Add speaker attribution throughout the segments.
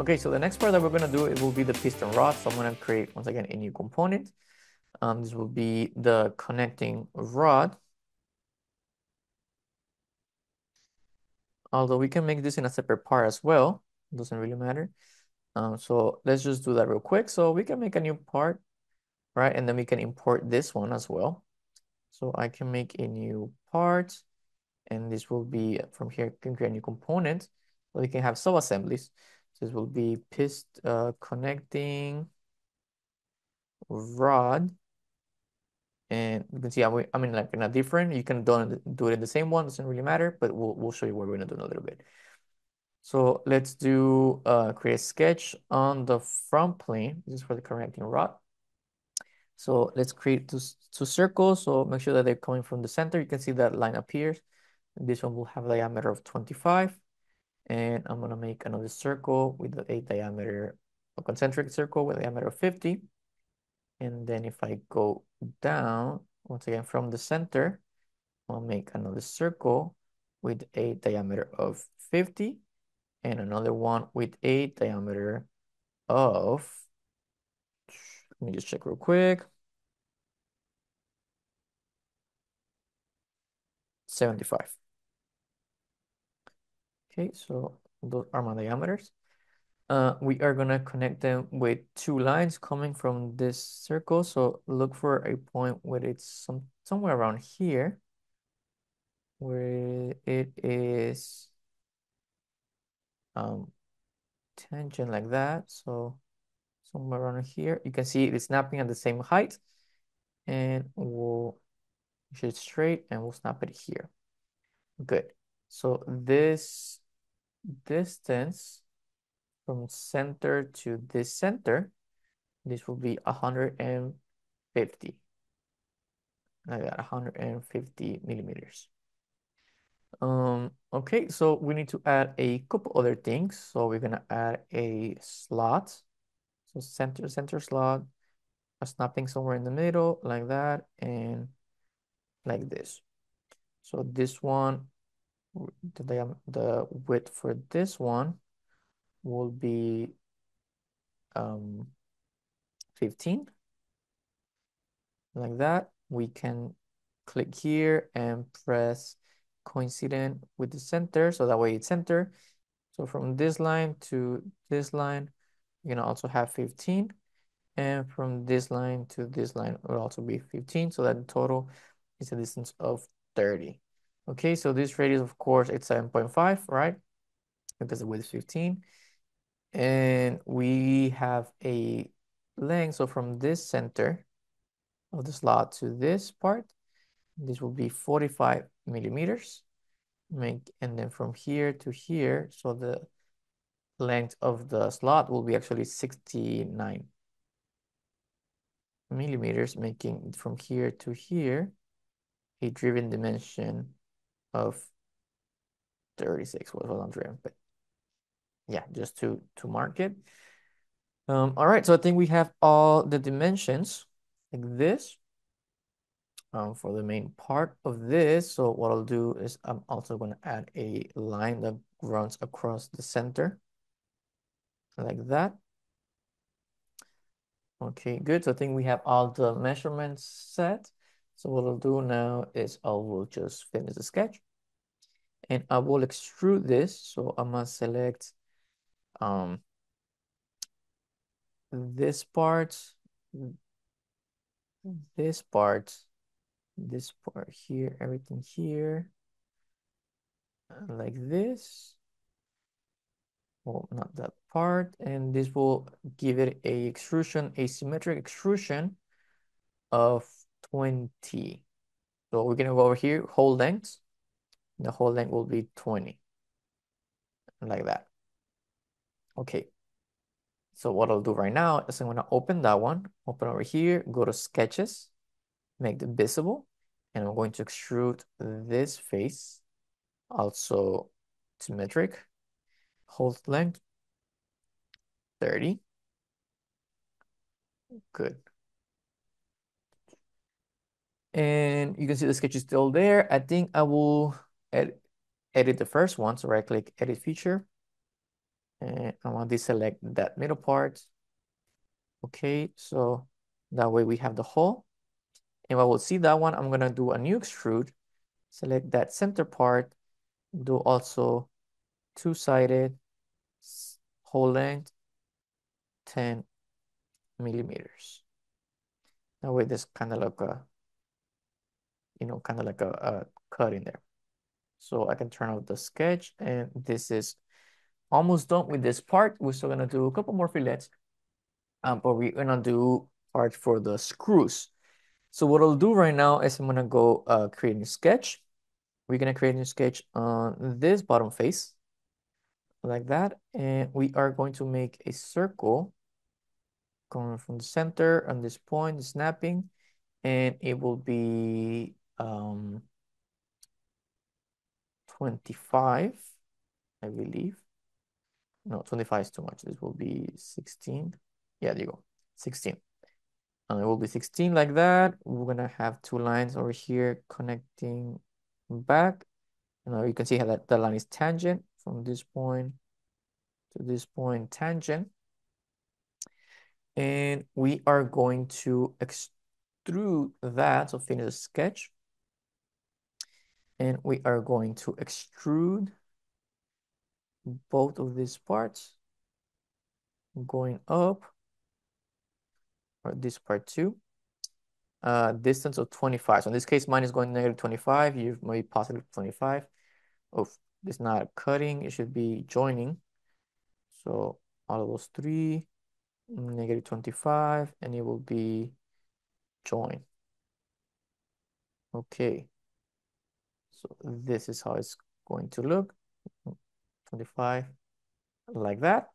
Speaker 1: Okay, so the next part that we're gonna do, it will be the piston rod. So I'm gonna create, once again, a new component. Um, this will be the connecting rod. Although we can make this in a separate part as well, it doesn't really matter. Um, so let's just do that real quick. So we can make a new part, right? And then we can import this one as well. So I can make a new part and this will be from here, can create a new component. We can have sub-assemblies. This will be pist uh, connecting rod. And you can see, I'm. I mean, like in a different, you can do, do it in the same one, doesn't really matter, but we'll, we'll show you what we're gonna do in a little bit. So let's do uh, create a sketch on the front plane. This is for the connecting rod. So let's create two, two circles. So make sure that they're coming from the center. You can see that line appears. This one will have a diameter of 25. And I'm gonna make another circle with a diameter, a concentric circle with a diameter of 50. And then if I go down, once again, from the center, I'll make another circle with a diameter of 50 and another one with a diameter of, let me just check real quick. 75. Okay, so those are my diameters. Uh, we are gonna connect them with two lines coming from this circle. So look for a point where it's some somewhere around here, where it is um tangent like that. So somewhere around here, you can see it's snapping at the same height, and we'll push it straight, and we'll snap it here. Good. So this distance from center to this center, this will be 150. I got 150 millimeters. Um, okay, so we need to add a couple other things. So we're gonna add a slot. So center, center slot, a snapping somewhere in the middle like that, and like this. So this one, the, the width for this one will be um, 15 like that. We can click here and press coincident with the center. So that way it's center. So from this line to this line, you're gonna also have 15. And from this line to this line will also be 15. So that in total is a distance of 30. Okay, so this radius, of course, it's 7.5, right? Because the width is 15. And we have a length. So from this center of the slot to this part, this will be 45 millimeters. Make and then from here to here, so the length of the slot will be actually 69 millimeters, making from here to here a driven dimension of 36 was what I'm driven, but yeah, just to, to mark it. Um, all right, so I think we have all the dimensions like this um, for the main part of this. So what I'll do is I'm also going to add a line that runs across the center like that. Okay, good. So I think we have all the measurements set. So what I'll do now is I will just finish the sketch and I will extrude this. So I must select um, this part, this part, this part here, everything here, like this. Well, not that part. And this will give it a extrusion, asymmetric extrusion of 20. So we're gonna go over here, whole length. The whole length will be 20, like that. Okay. So what I'll do right now is I'm gonna open that one, open over here, go to sketches, make it visible, and I'm going to extrude this face, also symmetric, whole length, 30. Good. And you can see the sketch is still there. I think I will edit, edit the first one. So right click, edit feature. and I want to deselect that middle part. Okay, so that way we have the hole. And while we'll see that one, I'm gonna do a new extrude, select that center part, do also two-sided, whole length, 10 millimeters. That way there's kind of like a, uh, you know, kind of like a, a cut in there. So I can turn off the sketch and this is almost done with this part. We're still gonna do a couple more fillets, um, but we're gonna do part for the screws. So what I'll do right now is I'm gonna go uh, create a new sketch. We're gonna create a new sketch on this bottom face like that. And we are going to make a circle coming from the center on this point, snapping, and it will be um, 25, I believe. No, 25 is too much. This will be 16. Yeah, there you go. 16. And it will be 16 like that. We're gonna have two lines over here connecting back. Now you can see how that, that line is tangent from this point to this point tangent. And we are going to extrude that, so finish the sketch. And we are going to extrude both of these parts going up, or this part too. Uh, distance of 25. So in this case, mine is going negative 25. You may positive 25. Oh, it's not cutting. It should be joining. So all of those three, negative 25, and it will be join. Okay. So this is how it's going to look. 25 like that.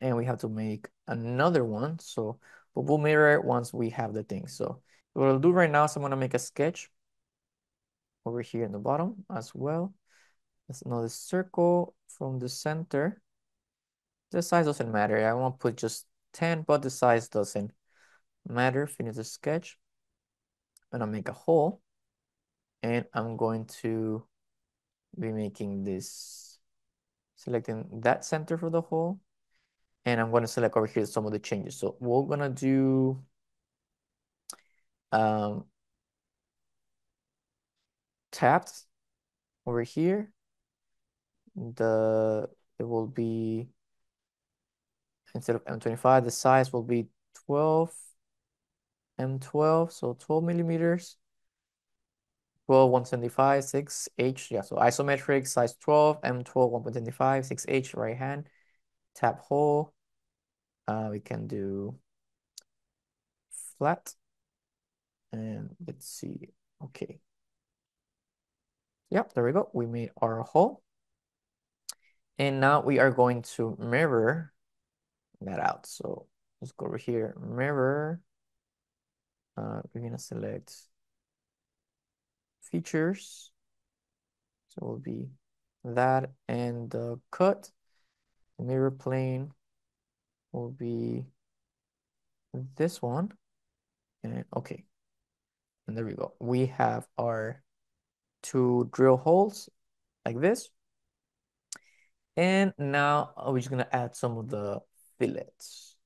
Speaker 1: And we have to make another one. So we'll mirror it once we have the thing. So what I'll do right now is I'm gonna make a sketch over here in the bottom as well. Let's another circle from the center. The size doesn't matter. I want to put just 10, but the size doesn't matter. Finish the sketch. I'm gonna make a hole. And I'm going to be making this, selecting that center for the hole. And I'm going to select over here some of the changes. So we're going to do um, tapped over here. The it will be instead of M25, the size will be 12 M12, so 12 millimeters. 12, 175, 6H, yeah, so ISO metric, size 12, M12, 1.75, 6H, right hand, tap hole. Uh, we can do flat, and let's see, okay. Yep, there we go, we made our hole. And now we are going to mirror that out. So let's go over here, mirror. Uh, we're gonna select features. So it will be that and the cut. The mirror plane will be this one. And okay. And there we go. We have our two drill holes like this. And now we're just gonna add some of the fillets.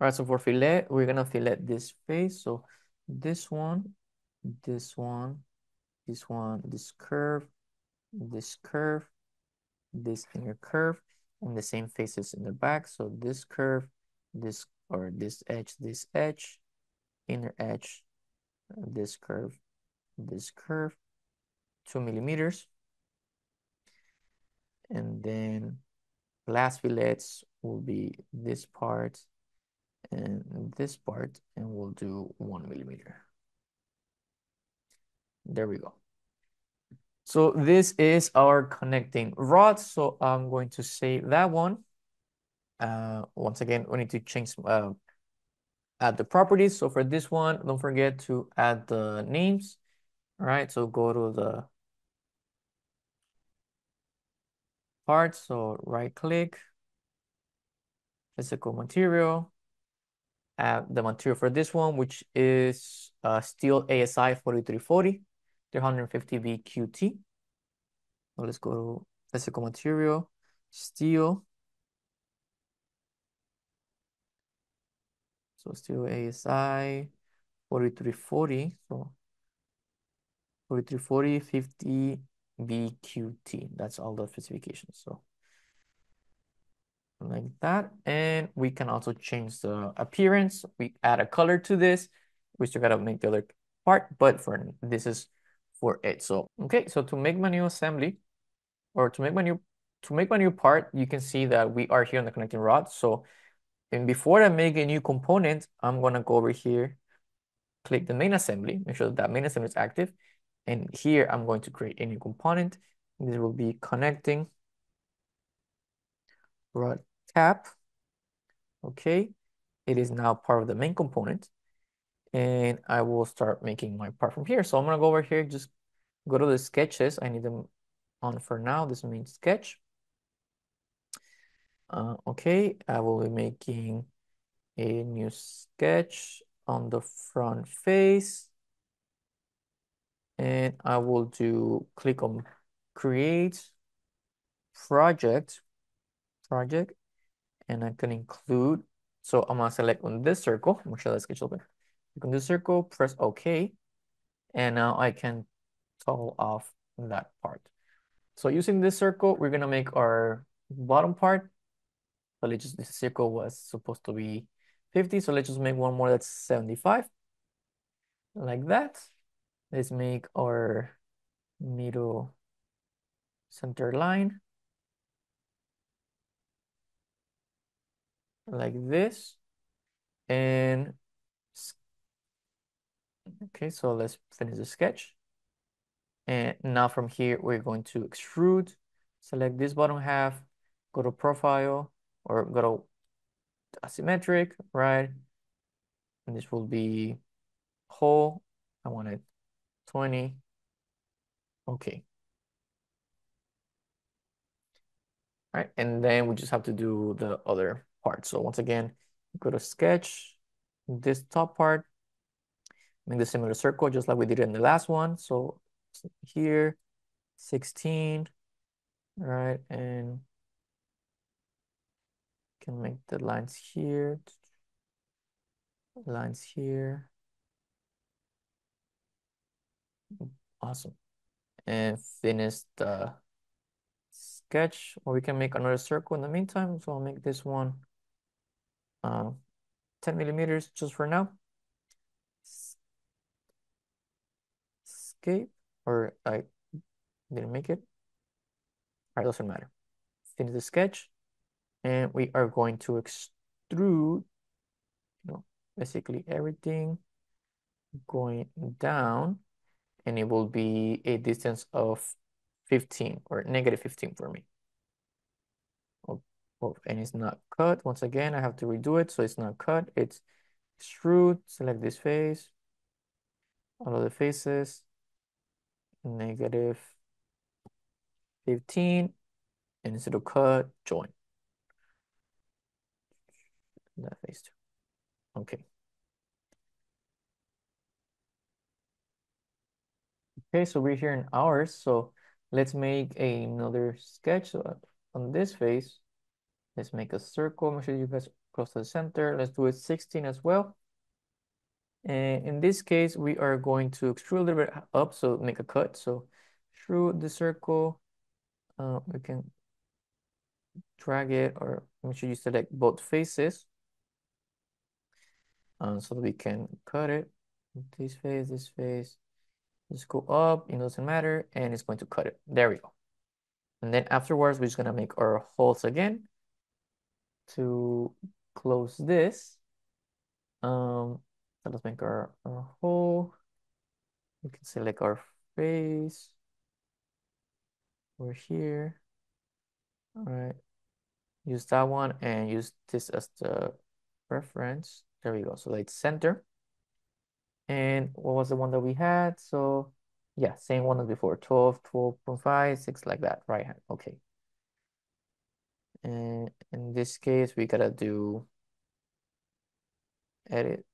Speaker 1: All right, so for fillet, we're gonna fillet this face. So this one, this one, this one, this curve, this curve, this inner curve, and the same faces in the back. So this curve, this or this edge, this edge, inner edge, this curve, this curve, two millimeters. And then last fillets will be this part and this part, and we'll do one millimeter. There we go. So this is our connecting rod. So I'm going to save that one. Uh, once again, we need to change, uh, add the properties. So for this one, don't forget to add the names. All right, so go to the part. So right click, physical material, add the material for this one, which is uh, steel ASI 4340, 350V QT. Now let's go to physical material, steel. So steel ASI 4340. So 4340, 50 BQT. That's all the specifications. So like that. And we can also change the appearance. We add a color to this. We still gotta make the other part, but for this is for it. So, okay, so to make my new assembly or to make my new to make my new part, you can see that we are here on the connecting rod. So and before I make a new component, I'm gonna go over here, click the main assembly, make sure that, that main assembly is active. And here I'm going to create a new component. This will be connecting rod cap. Okay, it is now part of the main component. And I will start making my part from here. So I'm gonna go over here, just go to the sketches. I need them on for now. This means sketch. Uh, okay, I will be making a new sketch on the front face. And I will do click on create project, project, and I can include, so I'm gonna select on this circle, make sure that sketch open. Click on this circle, press OK, and now I can toggle off that part. So using this circle, we're gonna make our bottom part. So let's just, this circle was supposed to be 50, so let's just make one more that's 75. Like that. Let's make our middle center line. Like this. And okay, so let's finish the sketch. And now from here, we're going to extrude, select this bottom half, go to profile or go to asymmetric, right? And this will be whole. I want it 20. Okay. All right, and then we just have to do the other part. So once again, go to sketch, this top part, make the similar circle just like we did in the last one. So here, 16, right? And can make the lines here, lines here. Awesome. And finish the sketch, or we can make another circle in the meantime. So I'll make this one uh, 10 millimeters just for now. Escape or I didn't make it. All right, doesn't matter. Finish the sketch, and we are going to extrude, you know, basically everything going down, and it will be a distance of 15 or negative 15 for me. Oh, oh, and it's not cut. Once again, I have to redo it, so it's not cut. It's extrude, select this face, all of the faces, negative 15 and of cut, join. That face too. Okay. Okay, so we're here in ours. So let's make another sketch so uh, on this face. Let's make a circle. Make sure you guys cross the center. Let's do it 16 as well. And in this case, we are going to extrude a little bit up, so make a cut. So extrude the circle. Uh, we can drag it or make sure you select both faces. Uh, so that we can cut it. This face, this face. Just go up, it doesn't matter, and it's going to cut it. There we go. And then afterwards, we're just gonna make our holes again to close this. Um, let's make our, our hole. We can select our face. We're here. All right. Use that one and use this as the reference. There we go. So let's center. And what was the one that we had? So yeah, same one as before. 12, 12.5, 6 like that. Right hand. Okay. And in this case, we gotta do edit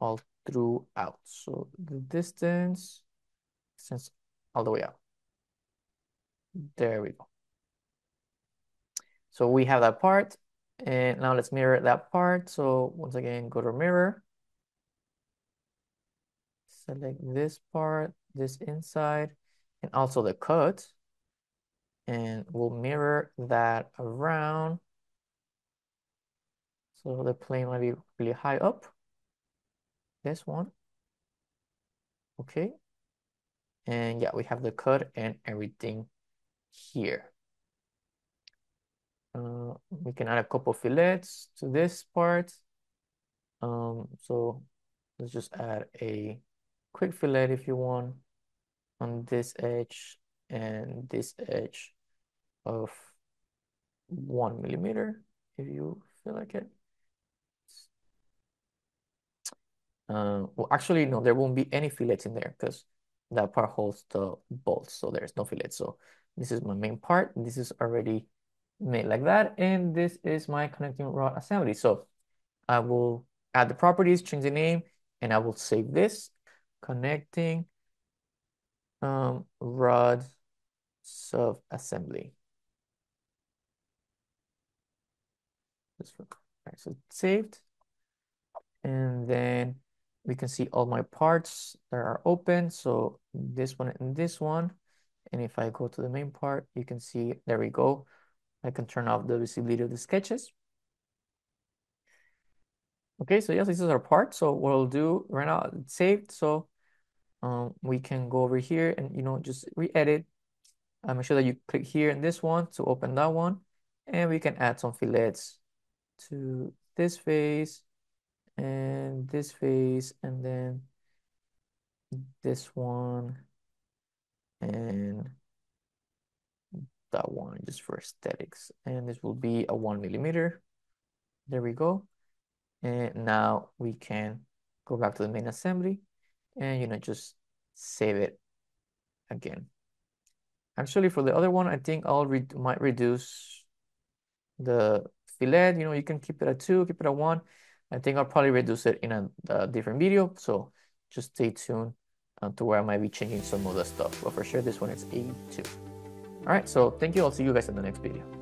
Speaker 1: all throughout. So the distance, distance all the way out. There we go. So we have that part. And now let's mirror that part. So once again, go to mirror. Select this part, this inside, and also the cut. And we'll mirror that around. So the plane might be really high up. This one. Okay. And yeah, we have the cut and everything here. Uh, we can add a couple fillets to this part. Um, so let's just add a quick fillet if you want on this edge and this edge of one millimeter if you feel like it. Uh, well, actually, no, there won't be any fillets in there because that part holds the bolts, so there's no fillet. So this is my main part. This is already made like that, and this is my connecting rod assembly. So I will add the properties, change the name, and I will save this connecting um, rod sub assembly. This one. Right, so it's saved. And then we can see all my parts that are open. So this one and this one. And if I go to the main part, you can see, there we go. I can turn off the visibility of the sketches. Okay, so yes, this is our part. So what I'll do right now, it's saved. So um, we can go over here and, you know, just re-edit. Uh, make sure that you click here in this one to open that one. And we can add some fillets to this face and this face and then this one and that one just for aesthetics. And this will be a one millimeter. There we go. And now we can go back to the main assembly and you know just save it again. Actually for the other one I think I'll re might reduce the fillet. You know you can keep it at two keep it at one I think I'll probably reduce it in a, a different video so just stay tuned uh, to where I might be changing some of the stuff but for sure this one is 82 all right so thank you I'll see you guys in the next video